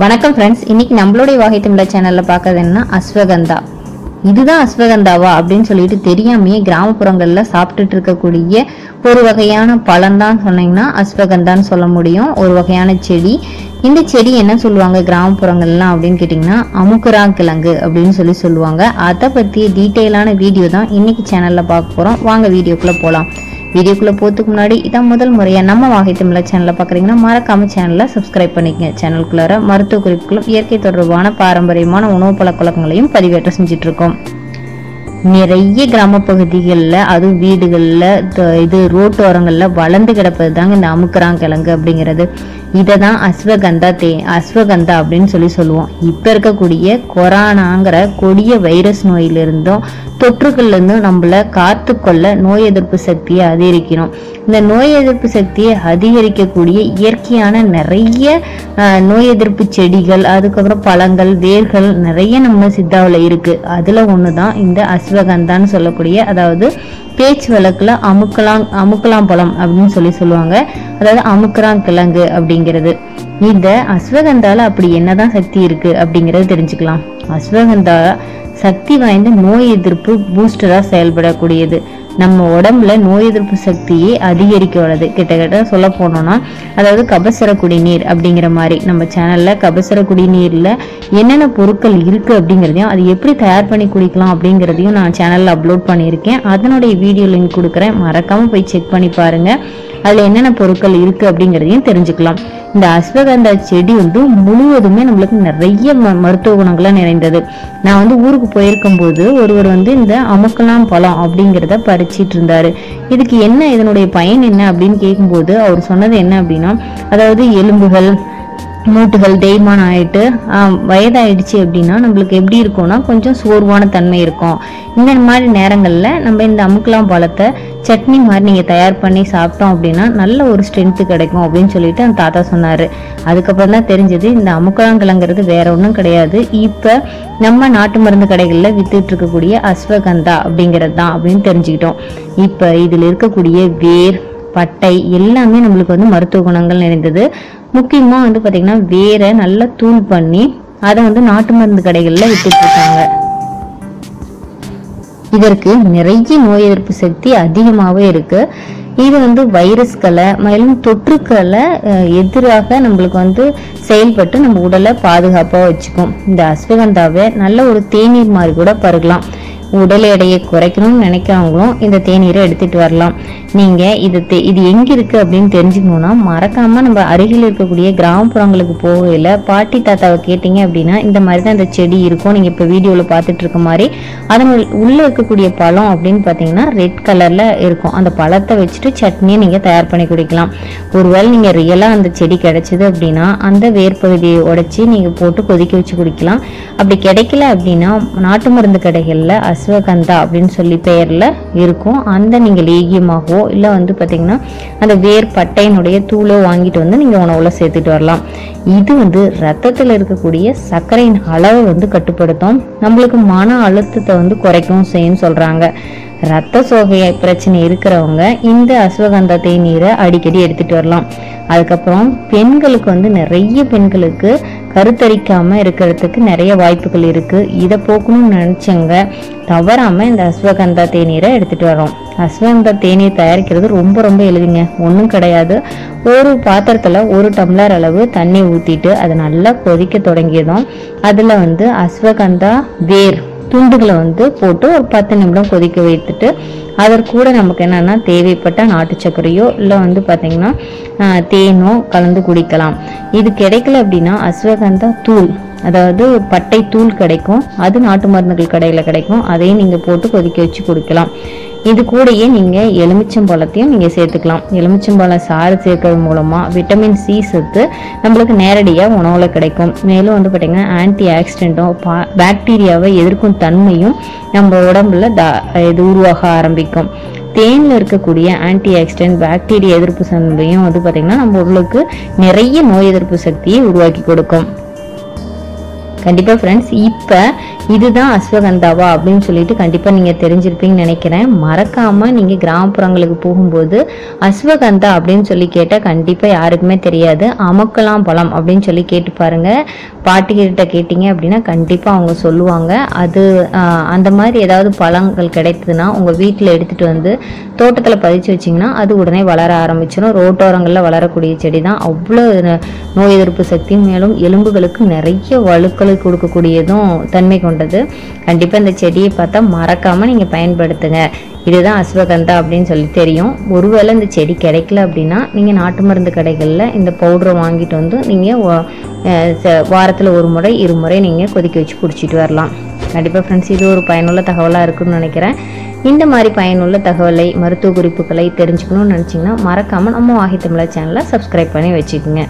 வணக்கம் ஃப்ரெண்ட்ஸ் இன்னைக்கு நம்மளுடைய வாகை தமிழ சேனல்ல பார்க்கறது என்ன அஸ்வகந்தா. இதுதான் அஸ்வகந்தாவா அப்படின்னு சொல்லிட்டு தெரியாமையே கிராமப்புறங்களில் சாப்பிட்டுட்டு இருக்கக்கூடிய ஒரு வகையான பழம் தான் சொன்னீங்கன்னா அஸ்வகந்தான்னு சொல்ல முடியும். ஒரு வகையான செடி. இந்த செடி என்ன சொல்லுவாங்க கிராமப்புறங்கள்லாம் அப்படின்னு கேட்டிங்கன்னா அமுக்குரா கிழங்கு அப்படின்னு சொல்லி சொல்லுவாங்க. அதை பற்றிய டீட்டெயிலான வீடியோ தான் இன்னைக்கு சேனல்ல பார்க்க போறோம். வாங்க வீடியோக்குள்ள போகலாம் வீடியோக்குள்ள போறதுக்கு முன்னாடி இதான் முதல் முறையா நம்ம வாகை தமிழ சேனலை பார்க்குறீங்கன்னா மறக்காம சேனலை சப்ஸ்கிரைப் பண்ணிக்கங்க. சேனலுக்குள்ளார மருத்துவ குறிப்புகளும் இயற்கை தொடர்பான பாரம்பரியமான உணவு பழக்கவழக்கங்களையும் பதிவேற்றம் செஞ்சுட்டு இருக்கோம் நிறைய கிராம பகுதிகளில் அதுவும் வீடுகளில் இது ரோட்டோரங்களில் வளர்ந்து கிடப்பது தாங்க இந்த அமுக்குறான் கிழங்கு அப்படிங்கிறது. இதை தான் அஸ்வகந்தா தே அஸ்வகந்தா அப்படின்னு சொல்லி சொல்லுவோம். இப்போ இருக்கக்கூடிய கொரோனாங்கிற கொடிய வைரஸ் நோயிலிருந்தும் தொற்றுகள்லேருந்தும் நம்மளை காத்துக்கொள்ள நோய் எதிர்ப்பு சக்தியை அதிகரிக்கணும். இந்த நோய் எதிர்ப்பு சக்தியை அதிகரிக்கக்கூடிய இயற்கையான நிறைய நோய் எதிர்ப்பு செடிகள் அதுக்கப்புறம் பழங்கள் வேர்கள் நிறைய நம்ம சித்தாவில் இருக்குது அதில் ஒன்று தான் இந்த அஸ்வகந்தான்னு சொல்லக்கூடிய அதாவது பேச்சு வழக்குல அமுக்கலாம் அமுக்கலாம் பழம் அப்படின்னு சொல்லி சொல்லுவாங்க. அதாவது அமுக்கிறான் கிழங்கு அப்படிங்கிறது. இந்த அஸ்வகந்தால அப்படி என்னதான் சக்தி இருக்கு அப்படிங்கறத தெரிஞ்சுக்கலாம். அஸ்வகந்தா சக்தி வாய்ந்த நோய் எதிர்ப்பு பூஸ்டரா செயல்படக்கூடியது. நம்ம உடம்புல நோய் எதிர்ப்பு சக்தியை அதிகரிக்க வளருது கிட்டத்தட்ட சொல்ல போனோம்னா அதாவது கபசர குடிநீர் அப்படிங்கிற மாதிரி. நம்ம சேனல்ல கபசர குடிநீர்ல என்னென்ன பொருட்கள் இருக்கு அப்படிங்கிறதையும் அது எப்படி தயார் பண்ணி குடிக்கலாம் அப்படிங்கிறதையும் நான் சேனல்ல அப்லோட் பண்ணியிருக்கேன். அதனுடைய வீடியோ லிங்க் கொடுக்குறேன். மறக்காம போய் செக் பண்ணி பாருங்க. அதுல என்னென்ன பொருட்கள் இருக்கு அப்படிங்கிறதையும் தெரிஞ்சுக்கலாம். இந்த அஸ்வகந்தா செடி வந்து முழுவதுமே நம்மளுக்கு நிறைய ம- மருத்துவ குணங்களாக நிறைந்தது. நான் வந்து ஊருக்கு போயிருக்கும் போது ஒருவர் வந்து இந்த அமுக்கலாம் பழம் அப்படிங்கிறத பறிச்சிட்டு இருந்தாரு இதுக்கு என்ன இதனுடைய பயன் என்ன அப்படின்னு கேட்கும்போது அவர் சொன்னது என்ன அப்படின்னா அதாவது எலும்புகள் மூட்டுகள் தேய்மானம் ஆகிட்டு வயதாகிடுச்சு வயதாயிடுச்சு அப்படின்னா நம்மளுக்கு எப்படி இருக்கும்னா கொஞ்சம் சோர்வான தன்மை இருக்கும். இந்த மாதிரி நேரங்களில் நம்ம இந்த அமுக்கலாம் பழத்தை சட்னி மாதிரி நீங்கள் தயார் பண்ணி சாப்பிட்டோம் அப்படின்னா நல்ல ஒரு ஸ்ட்ரென்த்து கிடைக்கும் அப்படின்னு சொல்லிட்டு அந்த தாத்தா சொன்னார். அதுக்கப்புறம் தான் தெரிஞ்சது இந்த அமுக்கலாங்கிழங்கிறது வேற ஒன்றும் கிடையாது. இப்போ நம்ம நாட்டு மருந்து கடைகளில் வித்துட்டு இருக்கக்கூடிய அஸ்வகந்தா அப்படிங்கிறது தான் அப்படின்னு தெரிஞ்சுக்கிட்டோம். இப்போ இதில் இருக்கக்கூடிய வேர் பட்டை எல்லாமே நம்மளுக்கு வந்து மருத்துவ குணங்கள் நிறைந்தது. முக்கியமாக வந்து பார்த்திங்கன்னா வேரை நல்லா தூள் பண்ணி அதை வந்து நாட்டு மருந்து கடைகளில் வித்துட்டு இருக்காங்க இதற்கு நிறைய நோய் எதிர்ப்பு சக்தி அதிகமாகவே இருக்கு. இது வந்து வைரஸ்களை மேலும் தொற்றுக்களை எதிராக நம்மளுக்கு வந்து செயல்பட்டு நம்ம உடலை பாதுகாப்பாக வச்சுக்கும். இந்த அஸ்வகந்தாவை நல்ல ஒரு தேநீர் மாதிரி கூட பருகலாம். உடல் எடையை குறைக்கணும்னு நினைக்கிறவங்களும் இந்த தேநீரை எடுத்துகிட்டு வரலாம். நீங்கள் இது தே- இது எங்கே இருக்குது அப்படின்னு தெரிஞ்சுக்கணுன்னா மறக்காமல் நம்ம அருகில் இருக்கக்கூடிய கிராமப்புறங்களுக்கு போகையில பாட்டி தாத்தாவை கேட்டீங்க அப்படின்னா இந்த மாதிரி தான் இந்த செடி இருக்கும். நீங்கள் இப்போ வீடியோவில் பார்த்துட்டு இருக்க மாதிரி அதன் உள்ளே இருக்கக்கூடிய பழம் அப்படின்னு பார்த்தீங்கன்னா ரெட் கலரில் இருக்கும். அந்த பழத்தை வச்சுட்டு சட்னியை நீங்கள் தயார் பண்ணி குடிக்கலாம். ஒருவேளை நீங்கள் ரியலாக அந்த செடி கிடச்சிது அப்படின்னா அந்த வேர் பகுதியை நீங்கள் போட்டு கொதிக்க வச்சு குடிக்கலாம். அப்படி கிடைக்கல அப்படின்னா நாட்டு மருந்து கடைகள்ல அஸ்வகந்தா அப்படின்னு சொல்லி பெயரில் இருக்கும். அந்த நீங்கள் லேகியமாகவோ இல்லை வந்து பார்த்தீங்கன்னா அந்த வேர் பட்டையினுடைய தூளோ வாங்கிட்டு வந்து நீங்கள் உணவில் சேர்த்துட்டு வரலாம். இது வந்து ரத்தத்தில் இருக்கக்கூடிய சர்க்கரையின் அளவை வந்து கட்டுப்படுத்தும். நம்மளுக்கு மன அழுத்தத்தை வந்து குறைக்கவும் செய்யும் சொல்கிறாங்க ரத்த சோகை பிரச்சனை இருக்கிறவங்க இந்த அஸ்வகந்தா தேநீரை அடிக்கடி எடுத்துகிட்டு வரலாம். அதுக்கப்புறம் பெண்களுக்கு வந்து நிறைய பெண்களுக்கு கருத்தரிக்காம இருக்கிறதுக்கு நிறைய வாய்ப்புகள் இருக்கு. இதை போக்கணும்னு நினைச்சவங்க தவறாம இந்த அஸ்வகந்தா தேநீரை எடுத்துட்டு வரோம் அஸ்வகந்தா தேநீர் தயாரிக்கிறது ரொம்ப ரொம்ப எளிதுங்க. ஒன்றும் கிடையாது. ஒரு பாத்திரத்துல ஒரு டம்ளர் அளவு தண்ணி ஊத்திட்டு அதை நல்லா கொதிக்க தொடங்கியதும் அதுல வந்து அஸ்வகந்தா வேர் துண்டுகளை வந்து போட்டு ஒரு பத்து நிமிடம் கொதிக்க வைத்துட்டு அதற்கூட நமக்கு என்னென்னா தேவைப்பட்ட நாட்டு சர்க்கரையோ இல்லை வந்து பார்த்திங்கன்னா தேனோ கலந்து குடிக்கலாம். இது கிடைக்கல அப்படின்னா அஸ்வகந்தா தூள் அதாவது பட்டை தூள் கிடைக்கும். அது நாட்டு மருந்துகள் கடையில் கிடைக்கும். அதையும் நீங்கள் போட்டு கொதிக்க வச்சு குடிக்கலாம். இது கூடயே நீங்கள் எலுமிச்சம்பழத்தையும் நீங்கள் சேர்த்துக்கலாம். எலுமிச்சம்பழம் சாறு சேர்க்கறது மூலமாக விட்டமின் சி சத்து நம்மளுக்கு நேரடியாக உணவில் கிடைக்கும். மேலும் வந்து பார்த்திங்கன்னா ஆன்டி ஆக்சிடென்ட்டும் பா பாக்டீரியாவை எதிர்க்கும் தன்மையும் நம்ம உடம்புல த இது உருவாக ஆரம்பிக்கும். தேனில் இருக்கக்கூடிய ஆன்டி ஆக்சிடென்ட் பாக்டீரியா எதிர்ப்பு சந்தையும் வந்து பார்த்திங்கன்னா நம்ம உடலுக்கு நிறைய நோய் எதிர்ப்பு சக்தியை உருவாக்கி கொடுக்கும். கண்டிப்பாக ஃப்ரெண்ட்ஸ் இப்போ இதுதான் அஸ்வகந்தாவா அப்படின்னு சொல்லிட்டு கண்டிப்பாக நீங்கள் தெரிஞ்சிருப்பீங்கன்னு நினைக்கிறேன். மறக்காமல் நீங்கள் கிராமப்புறங்களுக்கு போகும்போது அஸ்வகந்தா அப்படின்னு சொல்லி கேட்டால் கண்டிப்பாக யாருக்குமே தெரியாது. அமக்கலாம் பழம் அப்படின்னு சொல்லி கேட்டு பாருங்கள் பாட்டிகிட்ட கேட்டிங்க அப்படின்னா கண்டிப்பாக அவங்க சொல்லுவாங்க. அது அந்த மாதிரி ஏதாவது பழங்கள் கிடைத்ததுன்னா உங்கள் வீட்டில் எடுத்துகிட்டு வந்து தோட்டத்தில் பதிச்சு வச்சிங்கன்னா அது உடனே வளர ஆரம்பிச்சிடும் ரோட்டோரங்களில் வளரக்கூடிய செடி தான் அவ்வளோ நோய் எதிர்ப்பு சக்தி மேலும் எலும்புகளுக்கு நிறைய வலுக்களை கொடுக்கக்கூடியதும் தன்மை கொண்டது. கண்டிப்பாக இந்த செடியை பார்த்தா மறக்காமல் நீங்கள் பயன்படுத்துங்க. இதுதான் அஸ்வகந்தா அப்படின்னு சொல்லி தெரியும். ஒருவேளை இந்த செடி கிடைக்கல அப்படின்னா நீங்கள் நாட்டு மருந்து கடைகளில் இந்த பவுடரை வாங்கிட்டு வந்து நீங்கள் வாரத்தில் ஒரு முறை இருமுறை நீங்கள் கொதிக்க வச்சு குடிச்சிட்டு வரலாம். கண்டிப்பாக ஃப்ரெண்ட்ஸ் இது ஒரு பயனுள்ள தகவலாக இருக்குன்னு நினைக்கிறேன். இந்த மாதிரி பயனுள்ள தகவலை மருத்துவ குறிப்புகளை தெரிஞ்சுக்கணும்னு நினச்சிங்கன்னா மறக்காமல் நம்ம வாகி தமிழா சேனலை சப்ஸ்கிரைப் பண்ணி வச்சுக்கோங்க.